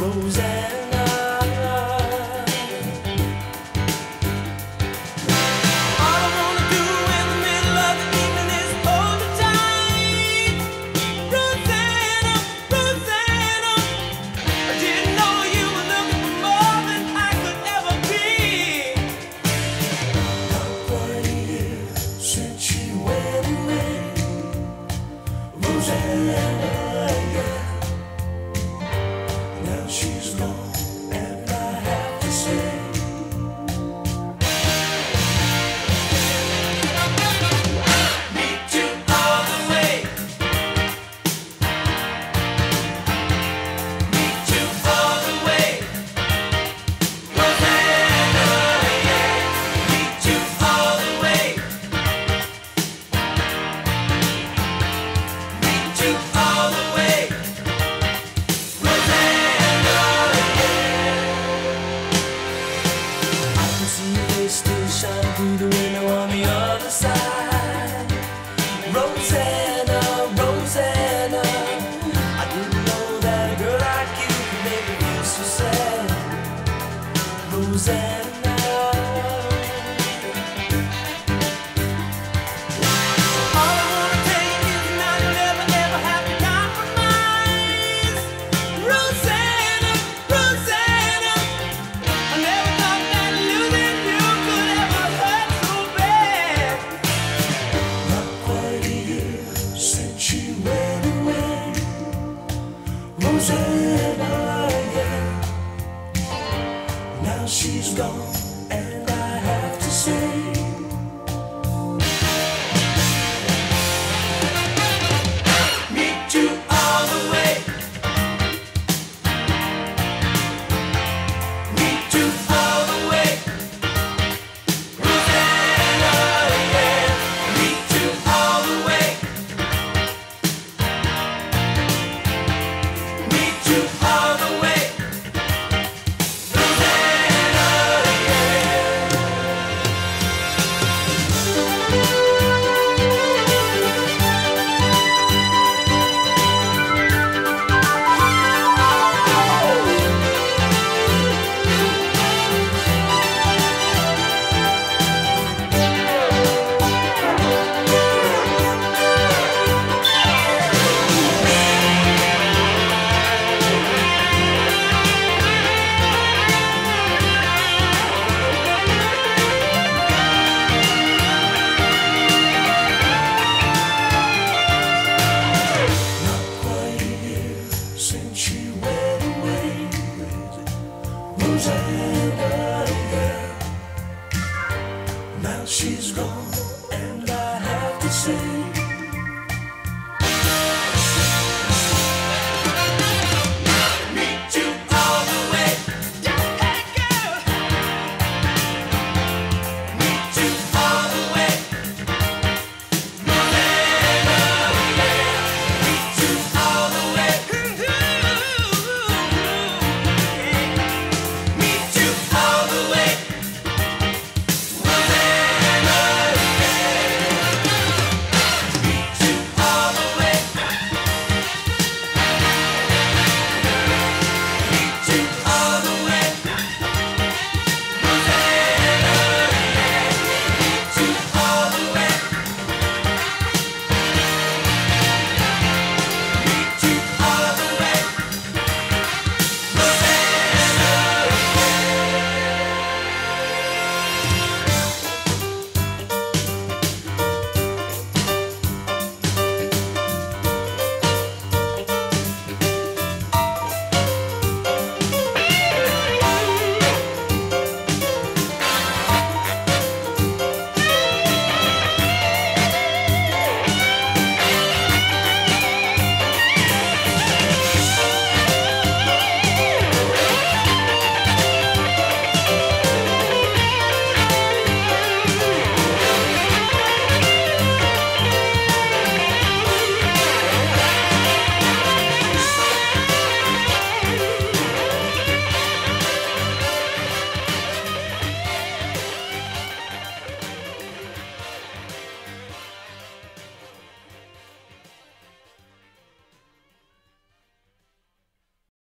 Roseanne. Rosanna, yeah. Now she's gone. she's gone, and I have to say.